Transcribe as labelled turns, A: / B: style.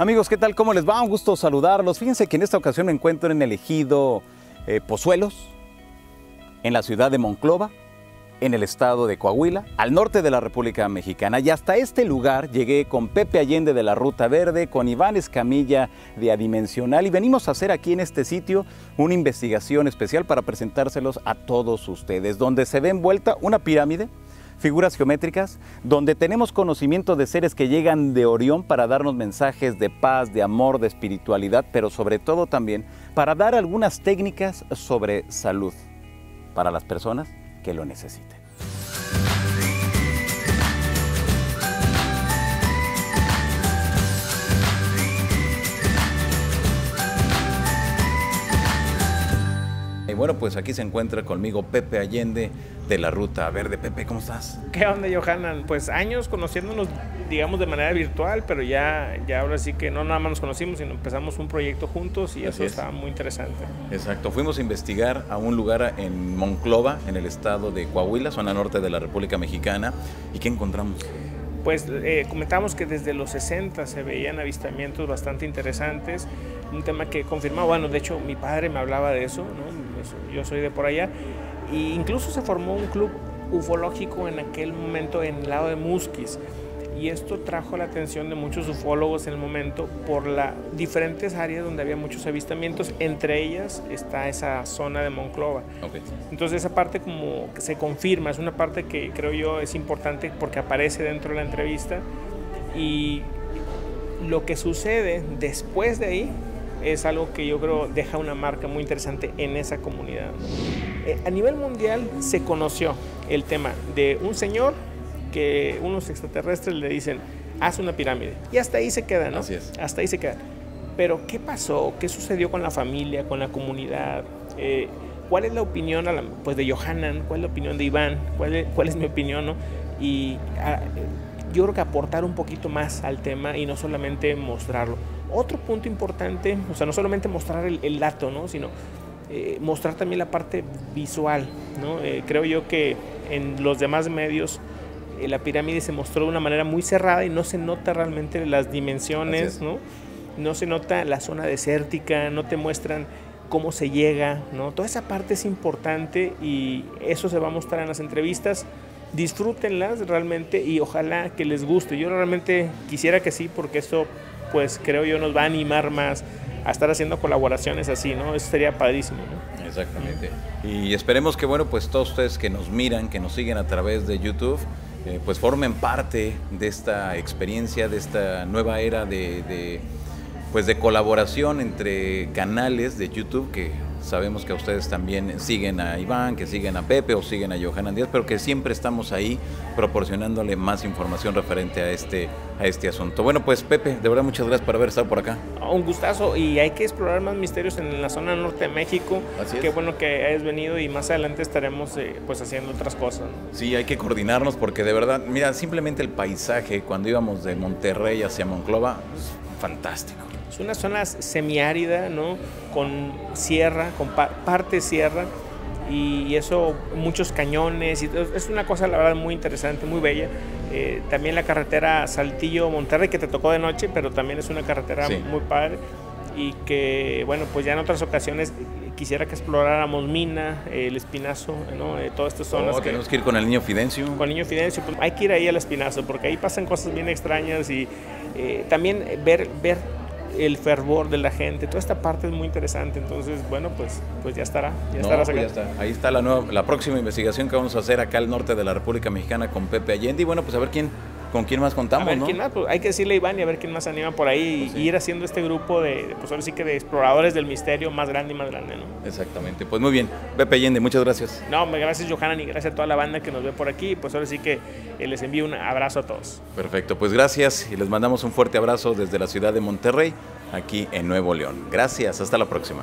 A: Amigos, ¿qué tal? ¿Cómo les va? Un gusto saludarlos. Fíjense que en esta ocasión me encuentro en el ejido eh, Pozuelos, en la ciudad de Monclova, en el estado de Coahuila, al norte de la República Mexicana. Y hasta este lugar llegué con Pepe Allende de la Ruta Verde, con Iván Escamilla de Adimensional y venimos a hacer aquí en este sitio una investigación especial para presentárselos a todos ustedes, donde se ve envuelta una pirámide figuras geométricas, donde tenemos conocimiento de seres que llegan de Orión para darnos mensajes de paz, de amor, de espiritualidad, pero sobre todo también para dar algunas técnicas sobre salud para las personas que lo necesiten. Pues aquí se encuentra conmigo Pepe Allende de la Ruta Verde. Pepe, ¿cómo estás?
B: ¿Qué onda, Johanan? Pues años conociéndonos, digamos, de manera virtual, pero ya, ya ahora sí que no nada más nos conocimos, sino empezamos un proyecto juntos y
A: Así
B: eso
A: es.
B: estaba muy interesante.
A: Exacto, fuimos a investigar a un lugar en Monclova, en el estado de Coahuila, zona norte de la República Mexicana. ¿Y qué encontramos?
B: Pues eh, comentamos que desde los 60 se veían avistamientos bastante interesantes, un tema que confirmaba, bueno, de hecho mi padre me hablaba de eso, ¿no? Yo soy de por allá, e incluso se formó un club ufológico en aquel momento en el lado de Musquis. Y esto trajo la atención de muchos ufólogos en el momento por las diferentes áreas donde había muchos avistamientos, entre ellas está esa zona de Monclova. Entonces esa parte como se confirma, es una parte que creo yo es importante porque aparece dentro de la entrevista y lo que sucede después de ahí es algo que yo creo deja una marca muy interesante en esa comunidad. Eh, a nivel mundial se conoció el tema de un señor que unos extraterrestres le dicen, haz una pirámide. Y hasta ahí se queda, ¿no?
A: Así es.
B: Hasta ahí se queda. Pero, ¿qué pasó? ¿Qué sucedió con la familia, con la comunidad? Eh, ¿Cuál es la opinión a la- pues, de Johanan? ¿Cuál es la opinión de Iván? ¿Cuál es, cuál es mi opinión? No? Y ah, yo creo que aportar un poquito más al tema y no solamente mostrarlo. Otro punto importante, o sea, no solamente mostrar el, el dato, ¿no? sino eh, mostrar también la parte visual. ¿no? Eh, creo yo que en los demás medios la pirámide se mostró de una manera muy cerrada y no se nota realmente las dimensiones,
A: es.
B: ¿no? No se nota la zona desértica, no te muestran cómo se llega, ¿no? Toda esa parte es importante y eso se va a mostrar en las entrevistas. Disfrútenlas realmente y ojalá que les guste. Yo realmente quisiera que sí, porque eso, pues creo yo, nos va a animar más a estar haciendo colaboraciones así, ¿no? Eso sería padrísimo, ¿no?
A: Exactamente. Y esperemos que, bueno, pues todos ustedes que nos miran, que nos siguen a través de YouTube, eh, pues formen parte de esta experiencia, de esta nueva era de, de, pues de colaboración entre canales de YouTube que sabemos que a ustedes también siguen a Iván, que siguen a Pepe o siguen a Johanan Díaz, pero que siempre estamos ahí proporcionándole más información referente a este, a este asunto. Bueno, pues Pepe, de verdad muchas gracias por haber estado por acá.
B: Un gustazo y hay que explorar más misterios en la zona norte de México.
A: Así es.
B: Qué bueno que hayas venido y más adelante estaremos eh, pues haciendo otras cosas. ¿no?
A: Sí, hay que coordinarnos porque de verdad, mira, simplemente el paisaje cuando íbamos de Monterrey hacia Monclova, es fantástico.
B: Es una zona semiárida, ¿no? Con sierra, con pa- parte sierra y eso, muchos cañones. Y es una cosa, la verdad, muy interesante, muy bella. Eh, también la carretera Saltillo-Monterrey, que te tocó de noche, pero también es una carretera
A: Sí.
B: muy padre. Y que, bueno, pues ya en otras ocasiones quisiera que exploráramos Mina, eh, el Espinazo, ¿no? Eh, todas estas zonas.
A: Oh,
B: que,
A: tenemos que ir con el niño Fidencio.
B: con Niño Fidencio, pues hay que ir ahí al Espinazo, porque ahí pasan cosas bien extrañas y eh, también ver, ver el fervor de la gente, toda esta parte es muy interesante, entonces, bueno, pues, pues ya estará, ya
A: No, pues
B: acá.
A: ya está. Ahí está la, nueva, la próxima investigación que vamos a hacer acá al norte de la República Mexicana con Pepe Allende. Y bueno, pues a ver quién, con quién más
B: A
A: contamos,
B: ver
A: ¿no?
B: quién más, pues hay que decirle a Iván y a ver quién más anima por ahí
A: Pues
B: y
A: sí.
B: ir haciendo este grupo de, pues ahora sí que de exploradores del misterio más grande y más grande, ¿no?
A: Exactamente. Pues muy bien. Pepe Allende, muchas gracias.
B: No, gracias Johanan y gracias a toda la banda que nos ve por aquí, pues ahora sí que eh, les envío un abrazo a todos.
A: Perfecto, pues gracias y les mandamos un fuerte abrazo desde la ciudad de Monterrey, aquí en Nuevo León. Gracias, hasta la próxima.